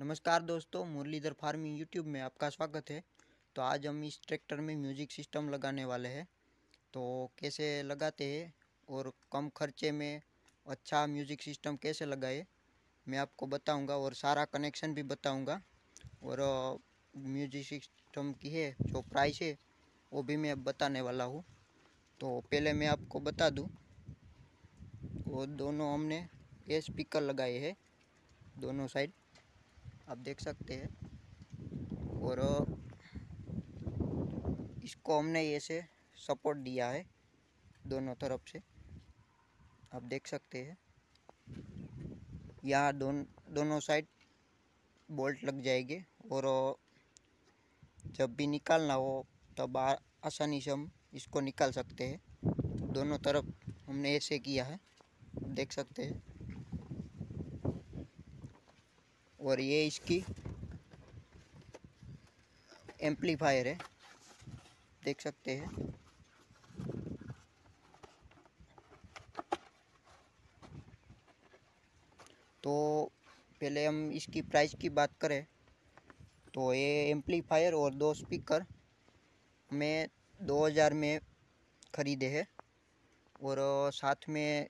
नमस्कार दोस्तों Muralidhar farming YouTube में आपका स्वागत है। तो आज हम इस ट्रैक्टर में म्यूज़िक सिस्टम लगाने वाले हैं। तो कैसे लगाते हैं और कम खर्चे में अच्छा म्यूज़िक सिस्टम कैसे लगाए, मैं आपको बताऊँगा और सारा कनेक्शन भी बताऊँगा। और म्यूज़िक सिस्टम की है, जो प्राइस है, वो भी मैं बताने वाला हूँ। तो पहले मैं आपको बता दूँ, वो दोनों हमने ये स्पीकर लगाए हैं, दोनों साइड। आप देख सकते हैं। और इसको हमने ऐसे सपोर्ट दिया है दोनों तरफ़ से। आप देख सकते हैं। यहाँ दोन, दोनों साइड बोल्ट लग जाएँगे और जब भी निकालना हो तब आसानी से हम इसको निकाल सकते हैं। दोनों तरफ़ हमने ऐसे किया है। देख सकते हैं। और ये इसकी एम्पलीफायर है। देख सकते हैं। तो पहले हम इसकी प्राइस की बात करें तो ये एम्पलीफायर और दो स्पीकर हमें 2000 में ख़रीदे हैं और साथ में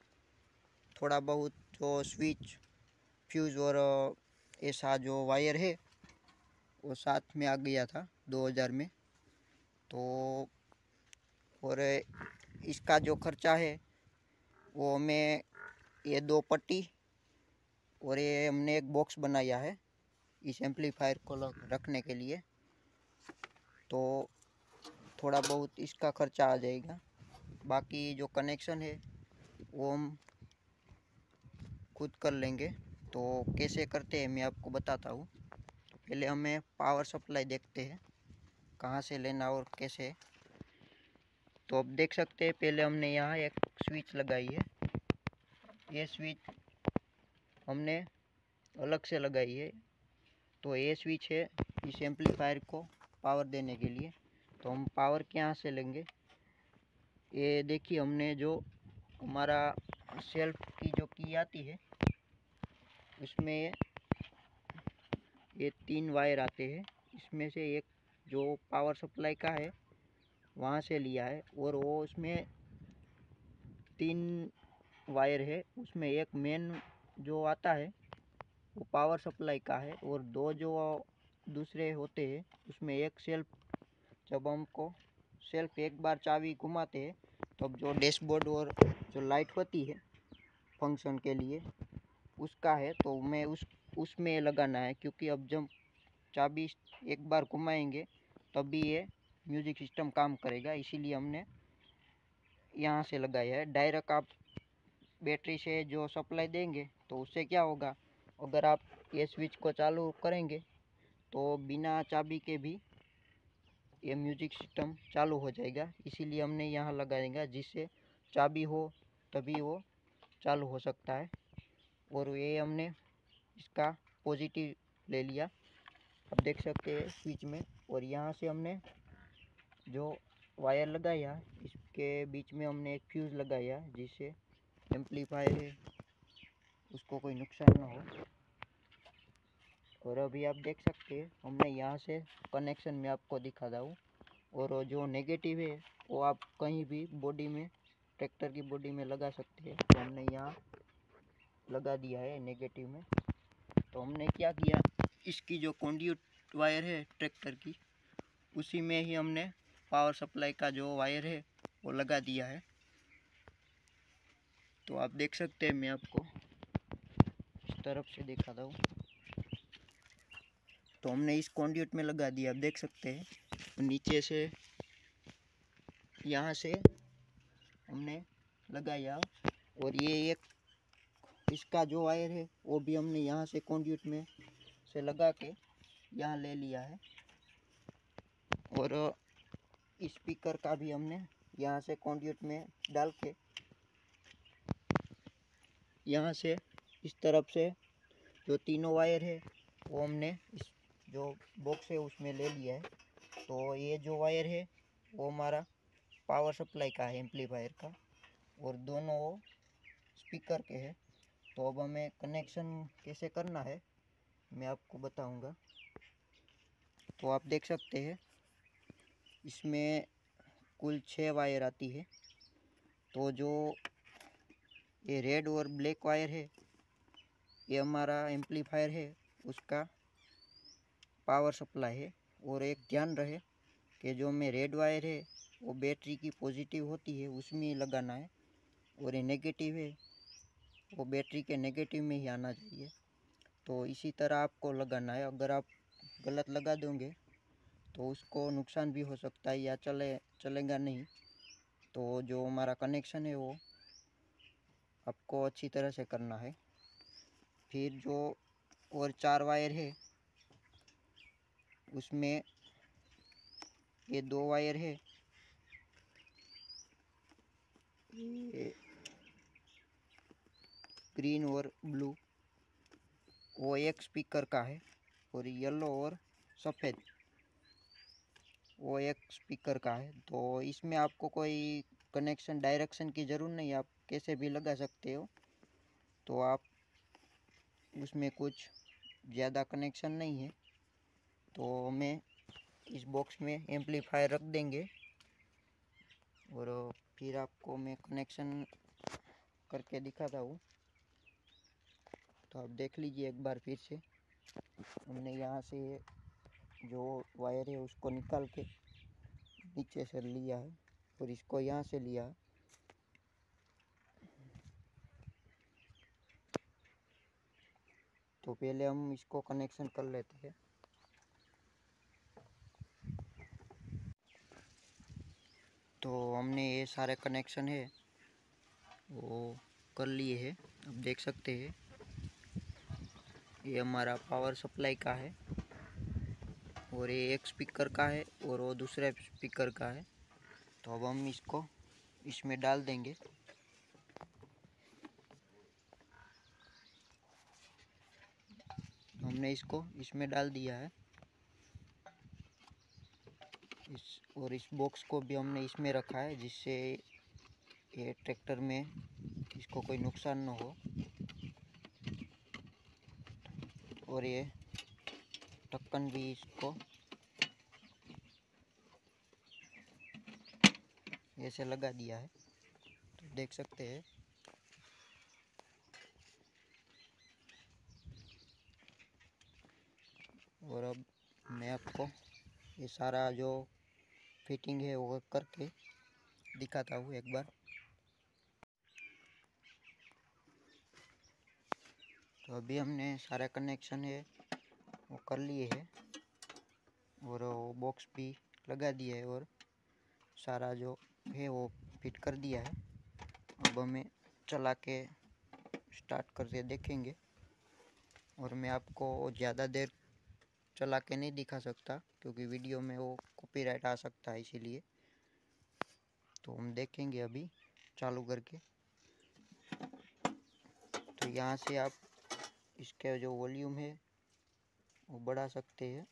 थोड़ा बहुत जो स्विच, फ्यूज़ और ऐसा जो वायर है, वो साथ में आ गया था 2000 में। तो और इसका जो खर्चा है, वो हमें ये दो पट्टी और ये हमने एक बॉक्स बनाया है इस एम्पलीफायर को रखने के लिए। तो थोड़ा बहुत इसका खर्चा आ जाएगा। बाकी जो कनेक्शन है, वो हम खुद कर लेंगे। तो कैसे करते हैं, मैं आपको बताता हूँ। तो पहले हमें पावर सप्लाई देखते हैं, कहाँ से लेना और कैसे। तो आप देख सकते हैं, पहले हमने यहाँ एक स्विच लगाई है। ये स्विच हमने अलग से लगाई है। तो ये स्विच है इस एम्पलीफायर को पावर देने के लिए। तो हम पावर कहाँ से लेंगे? ये देखिए, हमने जो हमारा सेल्फ की जो की आती है उसमें ये तीन वायर आते हैं। इसमें से एक जो पावर सप्लाई का है, वहाँ से लिया है और वो उसमें तीन वायर है। उसमें एक मेन जो आता है, वो पावर सप्लाई का है और दो जो दूसरे होते हैं, उसमें एक सेल्फ जब हमको सेल्फ एक बार चाबी घुमाते हैं, तब तो जो डैशबोर्ड और जो लाइट होती है फ़ंक्शन के लिए उसका है तो मैं उस, उसमें लगाना है, क्योंकि अब जब चाबी एक बार घुमाएँगे, तभी ये म्यूज़िक सिस्टम काम करेगा, इसीलिए हमने यहाँ से लगाया है। डायरेक्ट आप बैटरी से जो सप्लाई देंगे तो उससे क्या होगा? अगर आप ये स्विच को चालू करेंगे तो बिना चाबी के भी ये म्यूज़िक सिस्टम चालू हो जाएगा। इसीलिए हमने यहाँ लगाएगा, जिससे चाबी हो, तभी वो चालू हो सकता है। और ये हमने इसका पॉजिटिव ले लिया। अब देख सकते हैं स्विच में। और यहाँ से हमने जो वायर लगाया, इसके बीच में हमने एक फ्यूज़ लगाया, जिससे एम्पलीफायर उसको कोई नुकसान ना हो। और अभी आप देख सकते हैं, हमने यहाँ से कनेक्शन में आपको दिखा दूँ और जो नेगेटिव है, वो आप कहीं भी बॉडी में ट्रैक्टर की बॉडी में लगा सकते हैं। तो हमने यहाँ लगा दिया है नेगेटिव में। तो हमने क्या किया? इसकी जो कॉन्ड्यूट वायर है ट्रैक्टर की, उसी में ही हमने पावर सप्लाई का जो वायर है, वो लगा दिया है। तो आप देख सकते हैं, मैं आपको इस तरफ़ से दिखा दूँ तो हमने इस कॉन्ड्यूट में लगा दिया, आप देख सकते हैं। नीचे से, यहाँ से हमने लगाया, और ये एक इसका जो वायर है, वो भी हमने यहाँ से कॉन्ड्यूट में से लगा के यहाँ ले लिया है। और स्पीकर का भी हमने यहाँ से कॉन्ड्यूट में डाल के यहाँ से इस तरफ़ से जो तीनों वायर है, वो हमने इस जो बॉक्स है, उसमें ले लिया है। तो ये जो वायर है, वो हमारा पावर सप्लाई का है एम्पलीफायर का। और दोनों वो स्पीकर के हैं। तो अब हमें कनेक्शन कैसे करना है, मैं आपको बताऊँगा। तो आप देख सकते हैं, इसमें कुल छः वायर आती है। तो जो ये रेड और ब्लैक वायर है, ये हमारा एम्पलीफायर है, उसका पावर सप्लाई है। और एक ध्यान रहे कि जो में रेड वायर है, वो बैटरी की पॉजिटिव होती है, उसमें लगाना है। और ये नेगेटिव है वो बैटरी के नेगेटिव में ही आना चाहिए। तो इसी तरह आपको लगाना है। अगर आप गलत लगा दोगे तो उसको नुकसान भी हो सकता है या चले, चलेगा नहीं। तो जो हमारा कनेक्शन है वो आपको अच्छी तरह से करना है। फिर जो और चार वायर है, उसमें ये दो वायर है। ये ग्रीन और ब्लू वो एक स्पीकर का है और येलो और सफ़ेद. वो एक स्पीकर का है. तो इसमें आपको कोई कनेक्शन डायरेक्शन की ज़रूरत नहीं, आप कैसे भी लगा सकते हो. तो आप उसमें कुछ ज़्यादा कनेक्शन नहीं है. तो हमें इस बॉक्स में एम्पलीफायर रख देंगे और फिर आपको मैं कनेक्शन करके दिखाता हूँ. तो आप देख लीजिए एक बार फिर से। हमने यहाँ से जो वायर है उसको निकाल के नीचे से लिया है और इसको यहाँ से लिया है। तो पहले हम इसको कनेक्शन कर लेते हैं। तो हमने ये सारे कनेक्शन है, वो कर लिए हैं। अब देख सकते हैं। ये हमारा पावर सप्लाई का है। और ये एक स्पीकर का है और वो दूसरे स्पीकर का है। तो अब हम इसको इसमें डाल देंगे। हमने इसको इसमें डाल दिया है। इस और इस बॉक्स को भी हमने इसमें रखा है जिससे ये ट्रैक्टर में इसको कोई नुकसान ना हो। और ये ढक्कन भी इसको। ऐसे लगा दिया है। तो देख सकते हैं। और अब मैं आपको ये सारा जो फिटिंग है वो करके दिखाता हूँ एक बार। तो अभी हमने सारा कनेक्शन है, वो कर लिए है और वो बॉक्स भी लगा दिया है और सारा जो है वो फिट कर दिया है। अब हमें चला के स्टार्ट करके देखेंगे और मैं आपको ज़्यादा देर चला के नहीं दिखा सकता क्योंकि वीडियो में वो कॉपीराइट आ सकता है इसीलिए। तो हम देखेंगे अभी चालू करके। तो यहाँ से आप इसके जो वॉल्यूम है, वो बढ़ा सकते हैं।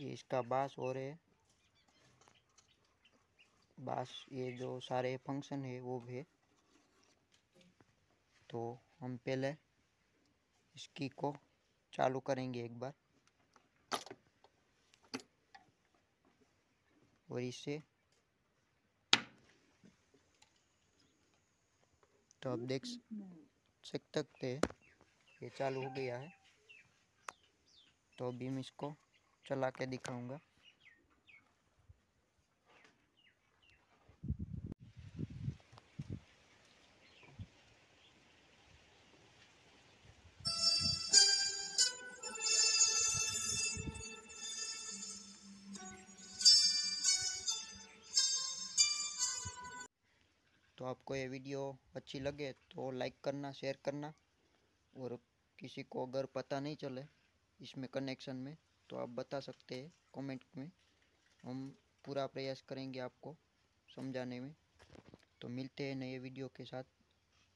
ये इसका बास और है। बास ये जो सारे फ़ंक्शन है, वो भी है। तो हम पहले इसकी को चालू करेंगे एक बार। और इसे तो आप देख सक सकते हैं। ये चालू हो गया है। तो अभी मैं इसको चला के दिखाऊँगा। तो आपको ये वीडियो अच्छी लगे तो लाइक करना, शेयर करना। और किसी को अगर पता नहीं चले इसमें कनेक्शन में तो आप बता सकते हैं कमेंट में। हम पूरा प्रयास करेंगे आपको समझाने में। तो मिलते हैं नए वीडियो के साथ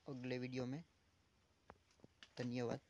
अगले वीडियो में। धन्यवाद।